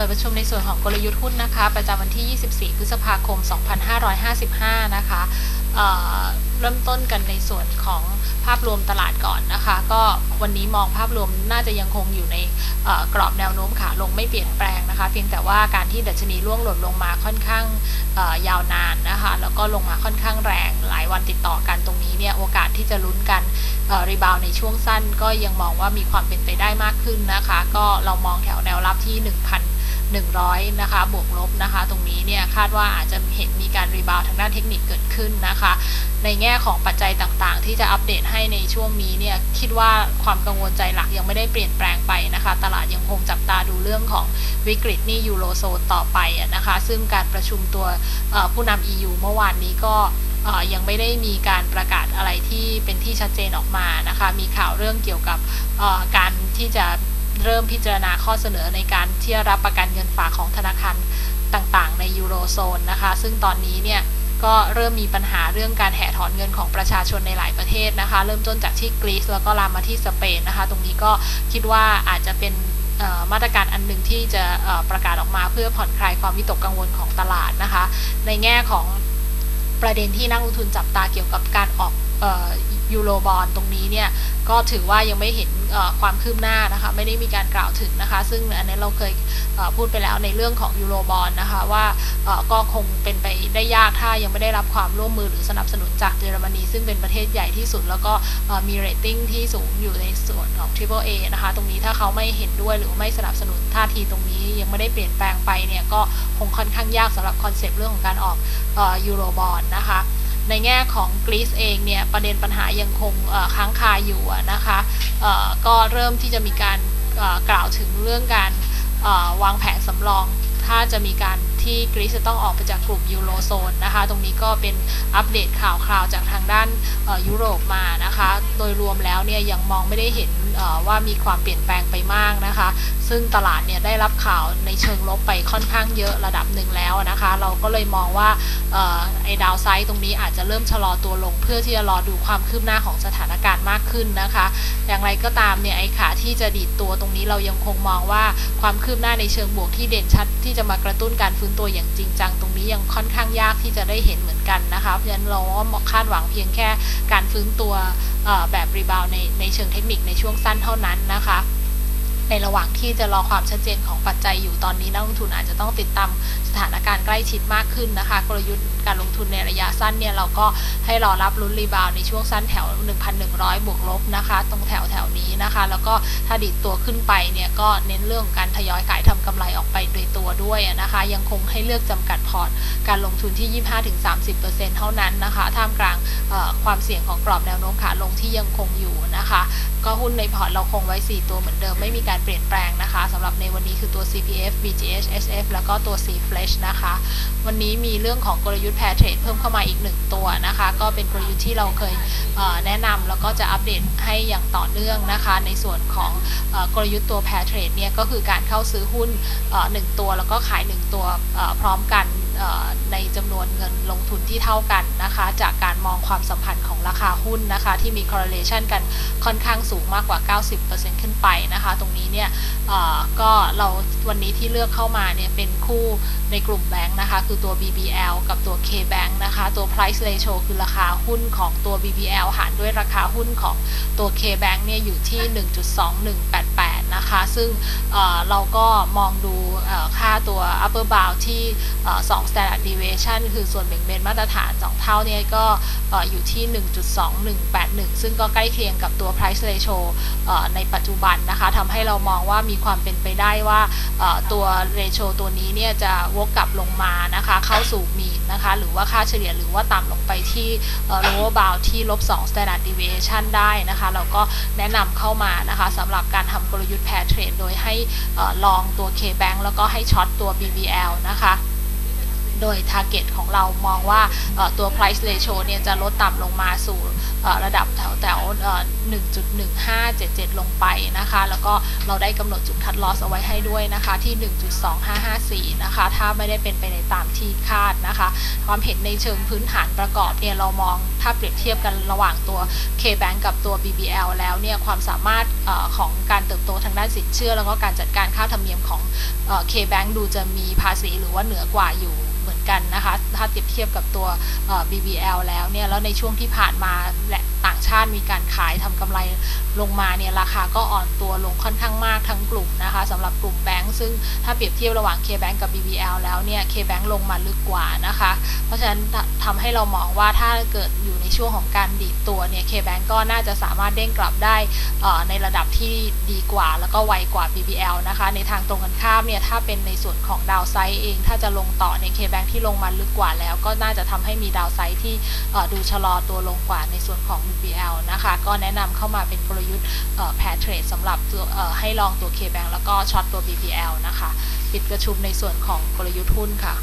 เปิดประชุมในส่วนของกลยุทธ์หุ้นนะคะ ประจำวันที่ 24 พฤษภาคม 2555 นะคะเอ่อเริ่มต้นกันในส่วนของภาพรวมตลาดก่อนนะคะ ก็วันนี้มองภาพรวมน่าจะยังคงอยู่ในกรอบแนวโน้มขาลงไม่เปลี่ยนแปลงนะคะ เพียงแต่ว่าการที่ดัชนีร่วงหล่นลงมาค่อนข้างยาวนานนะคะ แล้วก็ลงมาค่อนข้างแรงหลายวันติดต่อกันตรงนี้เนี่ยโอกาสที่จะลุ้นกันรีบาวในช่วงสั้น ก็ยังมองว่ามีความเป็นไปได้มากขึ้นนะคะ ก็เรามองแถวแนวรับที่ 1,000 100 นะคะ บวกลบนะคะ ตรงนี้เนี่ยคาดว่าอาจจะเห็นมีการรีบาวทางด้านเทคนิคเกิดขึ้นนะคะ ในแง่ของปัจจัยต่างๆ ที่จะอัปเดตให้ในช่วงนี้เนี่ยคิดว่าความกังวลใจหลักยังไม่ได้เปลี่ยนแปลงไปนะคะ ตลาดยังคงจับตาดูเรื่องของวิกฤตนี่ยูโรโซนต่อไปนะคะ ซึ่งการประชุมตัวผู้นำ EU เมื่อวานนี้ก็ยังไม่ได้มีการประกาศอะไรที่เป็นที่ชัดเจนออกมานะคะ มีข่าวเรื่องเกี่ยวกับการที่จะ เริ่มพิจารณาข้อเสนอในการที่จะรับประกันเงินฝากของธนาคารต่างๆ ในยูโรโซนนะคะ ซึ่งตอนนี้เนี่ยก็เริ่มมีปัญหาเรื่องการแห่ถอนเงินของประชาชนในหลายประเทศนะคะ เริ่มต้นจากที่กรีซแล้วก็ลามมาที่สเปนนะคะ ตรงนี้ก็คิดว่าอาจจะเป็นมาตรการอันหนึ่งที่จะประกาศออกมาเพื่อผ่อนคลายความวิตกกังวลของตลาดนะคะ ในแง่ของประเด็นที่นักลงทุนจับตาเกี่ยวกับการออก Eurobond ตรงนี้เนี่ยก็ถือว่ายังไม่เห็นความคืบหน้านะคะไม่ได้มีการกล่าวถึงนะคะ ซึ่งอันนี้เราเคยพูดไปแล้วในเรื่องของ Eurobond นะคะว่าก็คงเป็นไปได้ยากถ้ายังไม่ได้รับความร่วมมือหรือสนับสนุนจากเยอรมนีซึ่งเป็นประเทศใหญ่ที่สุด แล้วก็มีเรตติ้งที่สูงอยู่ในส่วนของ Triple A นะคะตรงนี้ถ้าเขาไม่เห็นด้วยหรือไม่สนับสนุนท่าทีตรงนี้ยังไม่ได้เปลี่ยนแปลงไปเนี่ยก็คงค่อนข้างยากสำหรับ concept เรื่องของการออกยูโรบอลนะคะ ในแง่ของกรีซเองเนี่ยประเด็นปัญหายังคงค้างคาอยู่นะคะก็เริ่มที่จะมีการกล่าวถึงเรื่องการวางแผนสำรอง ถ้าจะมีการ ที่กรีซจะต้องออกไปจากกลุ่มยูโรโซนนะคะ ตรงนี้ก็เป็นอัปเดตข่าวคราวจากทางด้านยุโรปมานะคะ โดยรวมแล้วเนี่ยยังมองไม่ได้เห็นว่ามีความเปลี่ยนแปลงไปมากนะคะ ซึ่งตลาดเนี่ยได้รับข่าวในเชิงลบไปค่อนข้างเยอะระดับหนึ่งแล้วนะคะ เราก็เลยมองว่าไอ้ดาวไซด์ตรงนี้อาจจะเริ่มชะลอตัวลง เพื่อที่จะรอดูความคืบหน้าของสถานการณ์มากขึ้นนะคะ อย่างไรก็ตามเนี่ยไอ้ขาที่จะดีดตัวตรงนี้เรายังคงมองว่าความคืบหน้าในเชิงบวกที่เด่นชัดที่จะมากระตุ้นการฟื้นตัวอย่างจริงจังตรงนี้ยังค่อนข้างยากที่จะได้เห็นเหมือนกันนะคะ เพราะฉะนั้นเราคาดหวังเพียงแค่การฟื้นตัวแบบรีบาวในในเชิงเทคนิคในช่วงสั้นเท่านั้นนะคะ ในระหว่างที่จะรอความชัดเจนของปัจจัยอยู่ตอนนี้นักลงทุนอาจจะต้องติดตามสถานการณ์ใกล้ชิดมากขึ้นนะคะ กลยุทธ์การลงทุนในระยะสั้นเนี่ยเราก็ให้รอรับลุ้น rebound ในช่วงสั้นแถว 1,100 บวกลบนะคะ ตรงแถวแถวนี้นะคะ แล้วก็ถ้าดีดตัวขึ้นไปเนี่ยก็เน้นเรื่องการทยอยขายทำกำไรออกไปโดยตัวด้วยนะคะ ยังคงให้เลือกจำกัดพอร์ตการลงทุนที่ 25-30%เท่านั้นนะคะ ท่ามกลางความเสี่ยงของกรอบแนวโน้มขาลงที่ยังคงอยู่นะคะ ก็หุ้นในพอร์ตเราคงไว้ 4 ตัวเหมือนเดิมไม่มีการเปลี่ยนแปลงนะคะสำหรับในวันนี้คือตัว CPF BGH SF แล้วก็ตัว CFRESH นะคะ วันนี้มีเรื่องของกลยุทธ์แพรเทรดเพิ่มเข้ามาอีก 1 ตัวนะคะ ก็เป็นกลยุทธ์ที่เราเคยแนะนำแล้วก็จะอัปเดตให้อย่างต่อเนื่องนะคะ ในส่วนของกลยุทธ์ตัวแพรเทรดเนี่ยก็คือการเข้าซื้อหุ้น 1 ตัวแล้วก็ขาย 1 ตัวพร้อมกัน ในจำนวนเงินลงทุนที่เท่ากันนะคะ จากการมองความสัมพันธ์ของราคาหุ้นนะคะ ที่มี correlation กันค่อนข้างสูงมากกว่า 90%ขึ้นไปนะคะ ตรงนี้เนี่ยก็เราวันนี้ที่เลือกเข้ามาเนี่ยเป็นคู่ในกลุ่มแบงค์นะคะ คือตัว BBL กับตัว KBank นะคะ ตัว price ratio คือราคาหุ้นของตัว BBL หารด้วยราคาหุ้นของตัว KBank เนี่ยอยู่ที่ 1.2188 นะคะ ซึ่งเราก็มองดูค่าตัว upper bound ที่ 2 standard deviation คือส่วนแบ่งเบนมาตรฐาน 2 เท่าเนี่ยก็อยู่ที่ 1.2181 ซึ่งก็ใกล้เคียงกับตัว price ratio ในปัจจุบันนะคะทำให้เรามองว่ามีความเป็นไปได้ว่าตัว ratio ตัวนี้เนี่ยจะวกกลับลงมานะคะ เข้าสู่มีนนะคะ หรือว่าค่าเฉลี่ยหรือว่าต่ำลงไปที่ lower bound ที่ลบ2 standard deviation ได้นะคะ เราก็แนะนำเข้ามานะคะสำหรับการทำกลยุทธ์ pair trade โดยให้ลองตัว K-Bank แล้วก็ให้ช็อตตัว BBL นะคะ โดย target ของเรามองว่าตัว price ratio เนี่ยจะลดต่ำลงมาสู่ระดับแถวแถวๆเอ่อ1.1577 ลงไปนะคะ แล้วก็เราได้กำหนดจุดคัดลอสเอาไว้ให้ด้วยนะคะที่ 1.2554 นะคะ ถ้าไม่ได้เป็นไปในตามที่คาดนะคะ ความเห็นในเชิงพื้นฐานประกอบเนี่ยเรามองถ้าเปรียบเทียบกันระหว่างตัว K-Bank กับตัว BBL แล้วเนี่ยความสามารถอของการเติบโตทางด้านสินเชื่อ แล้วก็การจัดการค่าธรรมเนียมของเอ่อ K-Bank ดูจะมีภาษีหรือว่าเหนือกว่าอยู่ เหมือนกันนะคะ ถ้าเปรียบเทียบกับตัว BBL แล้วเนี่ย แล้วในช่วงที่ผ่านมาและางชาติมีการขายทำกำไรลงมาเนี่ยราคาก็อ่อนตัวลงค่อนข้างมากทั้งกลุ่มนะคะสำหรับกลุ่มแบงก์ซึ่งถ้าเปรียบเทียบระหว่าง K-Bank กับ BBL แล้วเนี่ย K-Bank ลงมาลึกกว่านะคะ เพราะฉะนั้นทำให้เรามองว่าถ้าเกิดอยู่ในช่วงของการดีดตัวเนี่ย K-Bank ก็น่าจะสามารถเด้งกลับได้ในระดับที่ดีกว่า แล้วก็ไวกว่า BBL นะคะ ในทางตรงกันข้ามเนี่ยถ้าเป็นในส่วนของดาวไซด์เอง ถ้าจะลงต่อใน K-Bank ที่ลงมาลึกกว่าแล้ว ก็น่าจะทำให้มีดาวไซด์ที่ดูชะลอตัวลงกว่าในส่วนของ BBL นะคะ ก็แนะนำเข้ามาเป็นกลยุทธ์แพทเทรดสำหรับให้ลองตัว K-Bank แล้วก็ช็อตตัว BBL นะคะ ปิดประชุมในส่วนของกลยุทธ์หุ้นค่ะ